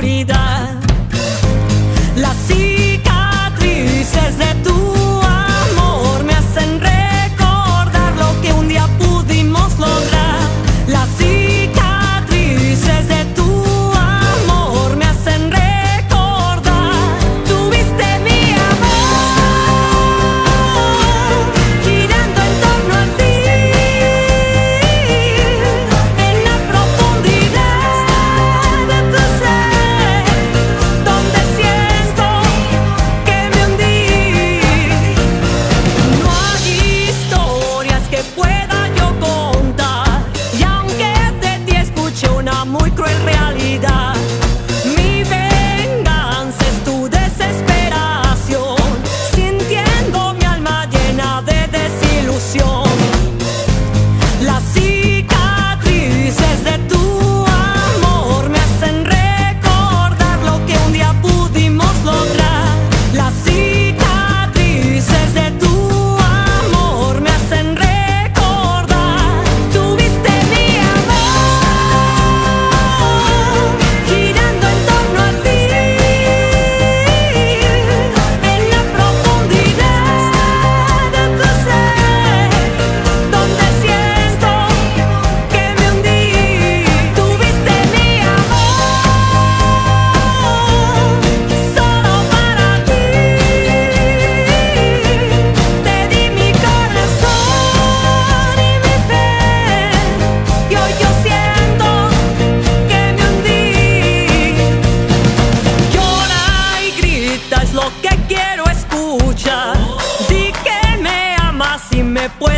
oscuridad. Me puedes